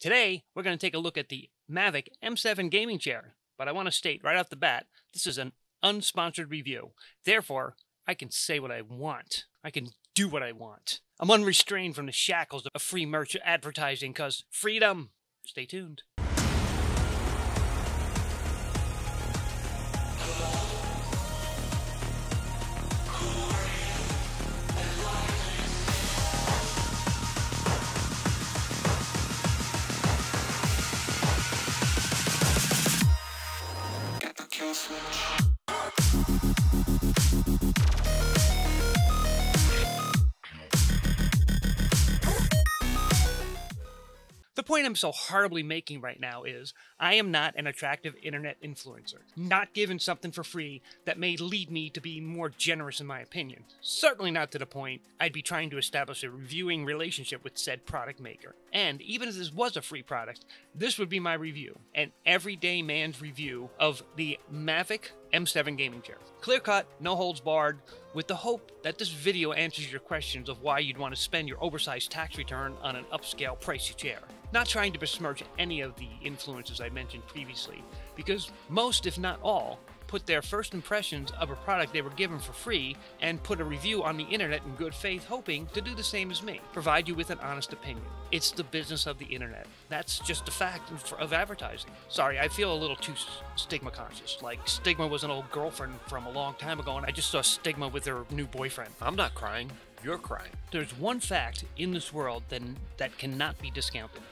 Today, we're going to take a look at the Mavix M7 gaming chair, but I want to state right off the bat this is an unsponsored review. Therefore, I can say what I want. I can do what I want. I'm unrestrained from the shackles of free merch advertising because freedom. Stay tuned. Point I'm so horribly making right now is I am not an attractive internet influencer, not given something for free that may lead me to be more generous in my opinion. Certainly not to the point I'd be trying to establish a reviewing relationship with said product maker. And even if this was a free product, this would be my review an everyday man's review of the Mavix M7 gaming chair. Clear cut, no holds barred, with the hope that this video answers your questions of why you'd want to spend your oversized tax return on an upscale pricey chair. Not trying to besmirch any of the influences I mentioned previously, because most, if not all, put their first impressions of a product they were given for free and put a review on the internet in good faith, hoping to do the same as me, provide you with an honest opinion. It's the business of the internet. That's just a fact of advertising. Sorry, I feel a little too stigma conscious. Like, Stigma was an old girlfriend from a long time ago, and I just saw Stigma with her new boyfriend. I'm not crying. You're crying. There's one fact in this world that, that cannot be discounted.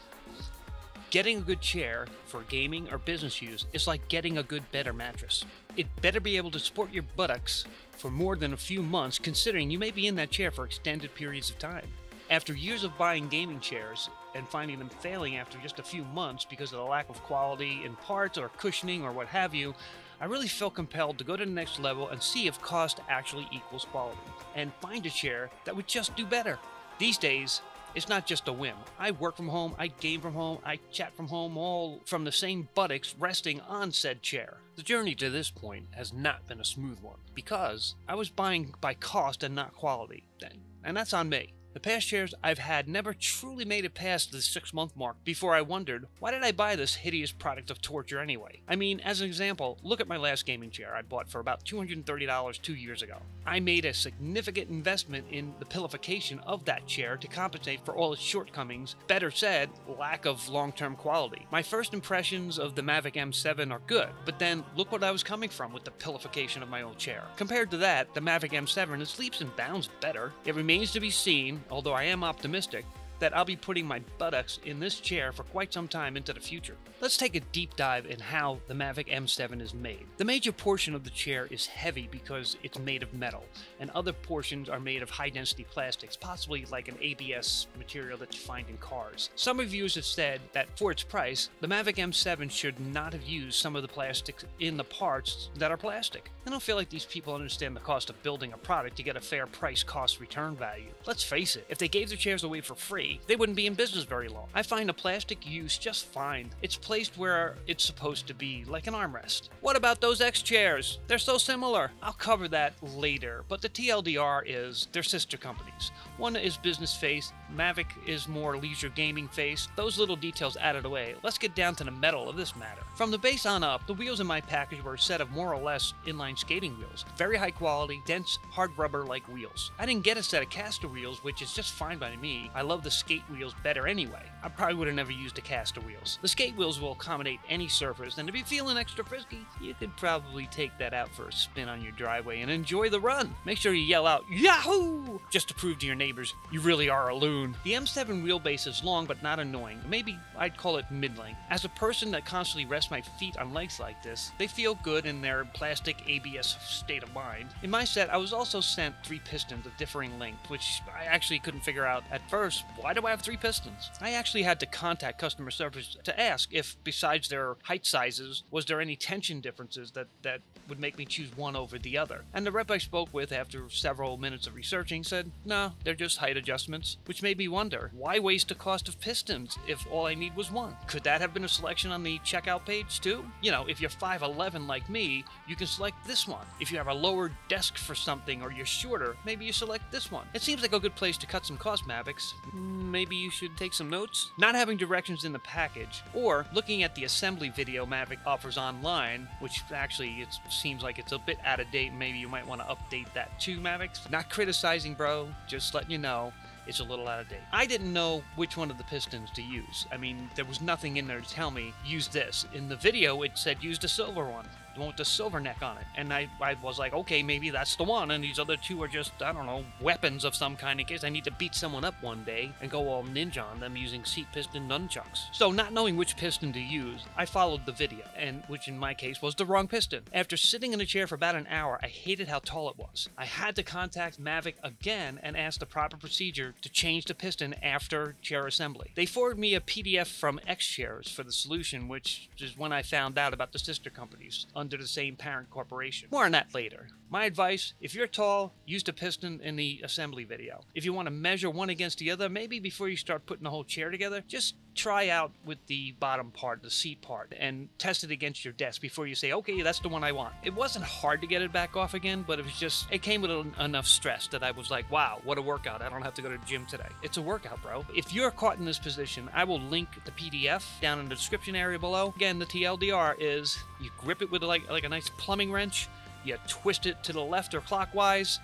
Getting a good chair for gaming or business use is like getting a good bed or mattress. It better be able to support your buttocks for more than a few months, considering you may be in that chair for extended periods of time. After years of buying gaming chairs and finding them failing after just a few months because of the lack of quality in parts or cushioning or what have you, I really felt compelled to go to the next level and see if cost actually equals quality and find a chair that would just do better. These days, it's not just a whim. I work from home, I game from home, I chat from home, all from the same buttocks resting on said chair. The journey to this point has not been a smooth one because I was buying by cost and not quality. Then. And that's on me. The past chairs I've had never truly made it past the six month mark before I wondered, why did I buy this hideous product of torture anyway? I mean, as an example, look at my last gaming chair I bought for about $230 two years ago. I made a significant investment in the pillow-fication of that chair to compensate for all its shortcomings, better said, lack of long term quality. My first impressions of the Mavix M7 are good, but then look what I was coming from with the pillow-fication of my old chair. Compared to that, the Mavix M7 is leaps and bounds better. It remains to be seen although I am optimistic that I'll be putting my buttocks in this chair for quite some time into the future. Let's take a deep dive in how the Mavix M7 is made. The major portion of the chair is heavy because it's made of metal, and other portions are made of high density plastics, possibly like an ABS material that you find in cars. Some reviews have said that for its price, the Mavix M7 should not have used some of the plastics in the parts that are plastic. I don't feel like these people understand the cost of building a product to get a fair price cost return value. Let's face it, if they gave their chairs away for free, they wouldn't be in business very long. I find the plastic use just fine. It's placed where it's supposed to be, like an armrest. What about those X chairs? They're so similar. I'll cover that later, but the TLDR is they're sister companies. One is business face, Mavix is more leisure gaming face. Those little details added away. Let's get down to the metal of this matter. From the base on up, the wheels in my package were a set of more or less inline skating wheels. Very high quality, dense, hard rubber like wheels. I didn't get a set of caster wheels, which is just fine by me. I love the skate wheels better anyway. I probably would have never used the caster wheels. The skate wheels will accommodate any surface, and if you're feeling extra frisky, you could probably take that out for a spin on your driveway and enjoy the run. Make sure you yell out, Yahoo! Just to prove to your neighbors you really are a loon. The M7 wheelbase is long but not annoying. Maybe I'd call it mid-length. As a person that constantly rests my feet on legs like this, they feel good in their plastic ABS state of mind. In my set, I was also sent three pistons of differing length, which I actually couldn't figure out at first. Why do I have three pistons? I actually had to contact customer service to ask if, besides their height sizes, was there any tension differences that, that would make me choose one over the other. And the rep I spoke with after several minutes of researching said, no, they're just height adjustments, which made me wonder, why waste the cost of pistons if all I need was one? Could that have been a selection on the checkout page too? You know, if you're 5'11 like me, you can select this one. If you have a lower desk for something or you're shorter, maybe you select this one. It seems like a good place to cut some cost, Mavix. Maybe you should take some notes. Not having directions in the package, or looking at the assembly video Mavix offers online, which actually it seems like it's a bit out of date. Maybe you might want to update that too, Mavix. Not criticizing, bro. Just letting you know it's a little out of date. I didn't know which one of the pistons to use. I mean, there was nothing in there to tell me use this. In the video, it said use the silver one the one with the silver neck on it. And I, I was like, okay, maybe that's the one. And these other two are just, I don't know, weapons of some kind in case I need to beat someone up one day and go all ninja on them using seat piston nunchucks. So, not knowing which piston to use, I followed the video, and which in my case was the wrong piston. After sitting in a chair for about an hour, I hated how tall it was. I had to contact Mavix again and ask the proper procedure to change the piston after chair assembly. They forwarded me a PDF from X Chairs for the solution, which is when I found out about the sister companies under the same parent corporation. More on that later. My advice if you're tall, use the piston in the assembly video. If you want to measure one against the other, maybe before you start putting the whole chair together, just try out with the bottom part, the seat part, and test it against your desk before you say, okay, that's the one I want. It wasn't hard to get it back off again, but it was just, it came with enough stress that I was like, wow, what a workout. I don't have to go to gym today. It's a workout, bro. If you're caught in this position, I will link the PDF down in the description area below. Again, the TLDR is you grip it with like, like a nice plumbing wrench you twist it to the left or clockwise.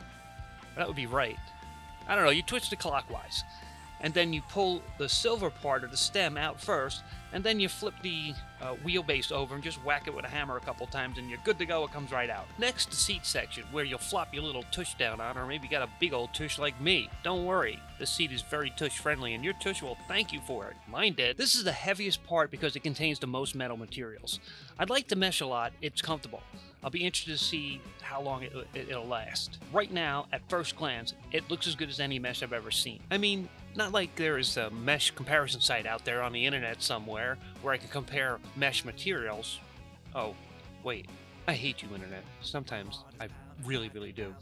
That would be right. I don't know, you twist it clockwise. And then you pull the silver part of the stem out first, and then you flip the uh, wheelbase over and just whack it with a hammer a couple times, and you're good to go. It comes right out. Next, the seat section, where you'll flop your little tush down on, or maybe you got a big old tush like me. Don't worry, the seat is very tush friendly, and your tush will thank you for it. Mine did. This is the heaviest part because it contains the most metal materials. I'd like the mesh a lot, it's comfortable. I'll be interested to see how long it, will last. Right now, at first glance, it looks as good as any mesh I've ever seen. I mean, not like there is a mesh comparison site out there on the internet somewhere where I can compare mesh materials. Oh, wait. I hate you, internet. Sometimes I really, really do.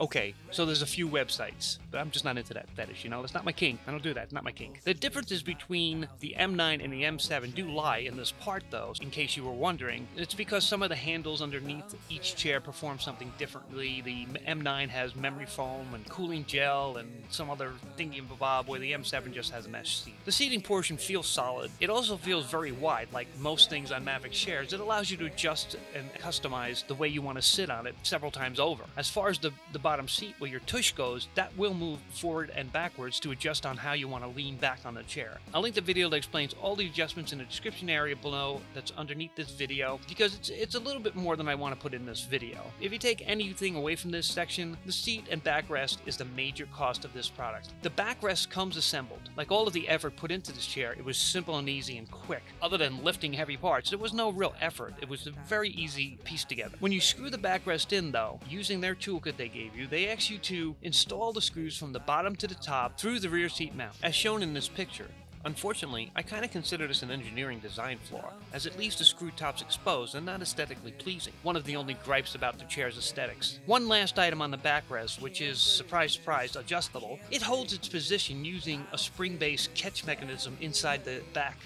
Okay, so there's a few websites, but I'm just not into that fetish, you know? That's not my kink. I don't do that. Not my kink. The differences between the M9 and the M7 do lie in this part, though, in case you were wondering. It's because some of the handles underneath each chair perform something differently. The M9 has memory foam and cooling gel and some other thingy bob, where the M7 just has a mesh seat. The seating portion feels solid. It also feels very wide, like most things on Mavix chairs. It allows you to adjust and customize the way you want to sit on it several times over. As far as the, the bottom seat where your tush goes, that will move forward and backwards to adjust on how you want to lean back on the chair. I'll link the video that explains all the adjustments in the description area below that's underneath this video because it's, it's a little bit more than I want to put in this video. If you take anything away from this section, the seat and backrest is the major cost of this product. The backrest comes assembled. Like all of the effort put into this chair, it was simple and easy and quick. Other than lifting heavy parts, there was no real effort. It was a very easy piece together. When you screw the backrest in though, using their toolkit they gave you, they ask you to install the screws from the bottom to the top through the rear seat mount, as shown in this picture. Unfortunately, I kind of consider this an engineering design flaw, as it leaves the screw tops exposed and not aesthetically pleasing, one of the only gripes about the chair's aesthetics. One last item on the backrest, which is, surprise surprise, adjustable. It holds its position using a spring-based catch mechanism inside the back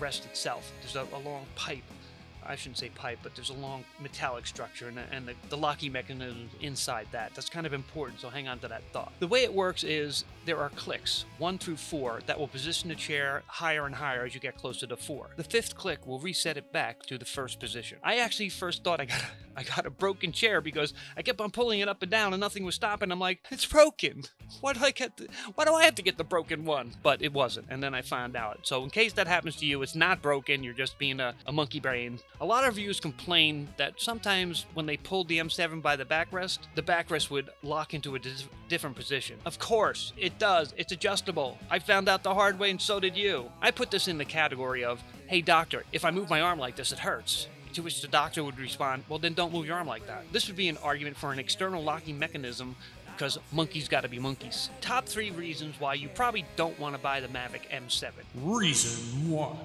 rest itself. There's a, a long pipe I shouldn't say pipe, but there's a long metallic structure and, and the, the locking mechanism inside that. That's kind of important, so hang on to that thought. The way it works is there are clicks, one through four, that will position the chair higher and higher as you get closer to four. The fifth click will reset it back to the first position. I actually first thought I got I got a broken chair because I kept on pulling it up and down and nothing was stopping. I'm like, it's broken. Why do I get? The, why do I have to get the broken one? But it wasn't, and then I found out. So in case that happens to you, it's not broken. You're just being a, a monkey brain. A lot of viewers complain that sometimes when they pulled the M7 by the backrest, the backrest would lock into a different position. Of course, it does. It's adjustable. I found out the hard way, and so did you. I put this in the category of, hey doctor, if I move my arm like this, it hurts. To which the doctor would respond, well, then don't move your arm like that. This would be an argument for an external locking mechanism because monkeys gotta be monkeys. Top three reasons why you probably don't want to buy the Mavix M7. Reason one.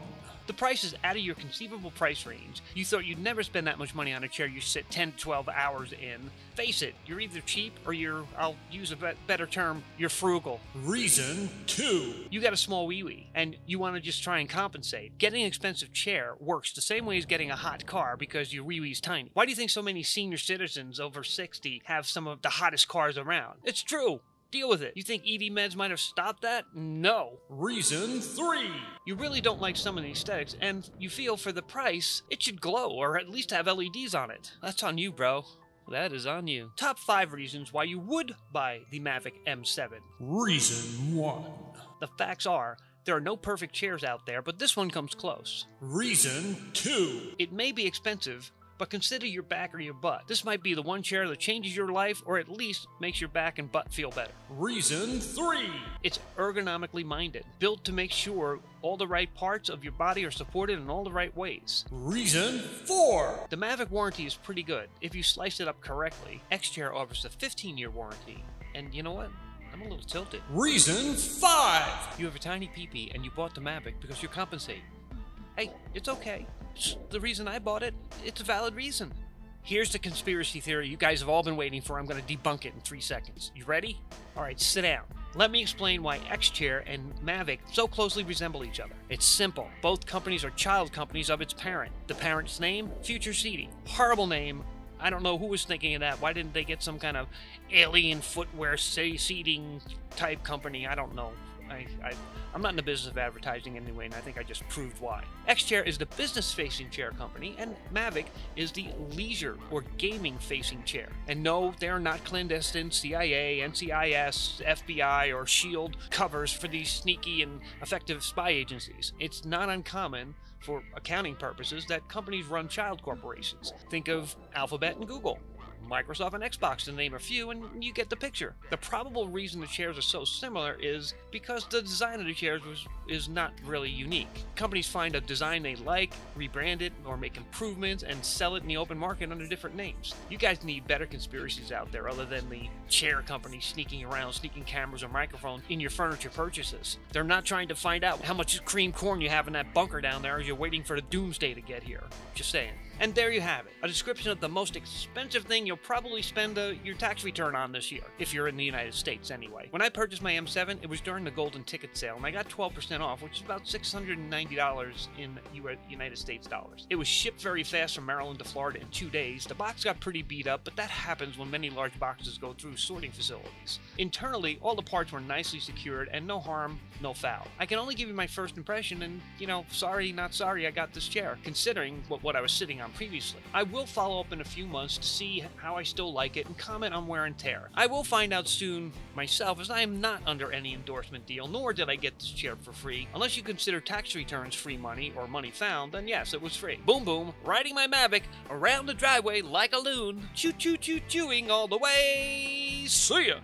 The price is out of your conceivable price range. You thought you'd never spend that much money on a chair you sit 10 to 12 hours in. Face it, you're either cheap or you're, I'll use a better term, you're frugal. Reason two. You got a small wee wee and you want to just try and compensate. Getting an expensive chair works the same way as getting a hot car because your wee wee's tiny. Why do you think so many senior citizens over 60 have some of the hottest cars around? It's true Deal with it. You think EV meds might have stopped that? No. Reason 3. You really don't like some of the aesthetics, and you feel for the price, it should glow or at least have LEDs on it. That's on you, bro. That is on you. Top five reasons why you would buy the Mavix M7. Reason 1. The facts are, there are no perfect chairs out there, but this one comes close. Reason 2. It may be expensive, but consider your back or your butt. This might be the one chair that changes your life or at least makes your back and butt feel better. Reason 3. It's ergonomically minded, built to make sure all the right parts of your body are supported in all the right ways. Reason 4. The Mavix warranty is pretty good if you slice it up correctly. Xchair offers a 15 year warranty, and you know what? I'm a little tilted. Reason 5. You have a tiny peepee and you bought the Mavix because you're compensating. Hey, it's okay. It's the reason I bought it, it's a valid reason. Here's the conspiracy theory you guys have all been waiting for. I'm going to debunk it in three seconds. You ready? All right, sit down. Let me explain why X Chair and Mavix so closely resemble each other. It's simple. Both companies are child companies of its parent. The parent's name, Future Seating. Horrible name. I don't know who was thinking of that. Why didn't they get some kind of alien footwear seating type company? I don't know. I, I, I'm not in the business of advertising anyway, and I think I just proved why. Xchair is the business facing chair company, and Mavix is the leisure or gaming facing chair. And no, they're not clandestine CIA, NCIS, FBI, or SHIELD covers for these sneaky and effective spy agencies. It's not uncommon for accounting purposes that companies run child corporations. Think of Alphabet and Google. Microsoft and Xbox, to name a few, and you get the picture. The probable reason the chairs are so similar is because the design of the chairs was, is not really unique. Companies find a design they like, rebrand it, or make improvements, and sell it in the open market under different names. You guys need better conspiracies out there other than the chair company sneaking around, sneaking cameras or microphones in your furniture purchases. They're not trying to find out how much cream corn you have in that bunker down there as you're waiting for the doomsday to get here. Just saying. And there you have it a description of the most expensive thing you'll probably spend uh, your tax return on this year, if you're in the United States anyway. When I purchased my M7, it was during the golden ticket sale, and I got 12% off, which is about $690 in United States dollars. It was shipped very fast from Maryland to Florida in two days. The box got pretty beat up, but that happens when many large boxes go through sorting facilities. Internally, all the parts were nicely secured, and no harm, no foul. I can only give you my first impression, and, you know, sorry, not sorry I got this chair, considering what, what I was sitting on on previously. I will follow up in a few months to see how I still like it and comment on wear and tear. I will find out soon myself as I am not under any endorsement deal, nor did I get this chair for free. Unless you consider tax returns free money or money found, then yes, it was free. Boom boom, riding my Mavix around the driveway like a loon, choo choo choo chewing all the way. See ya!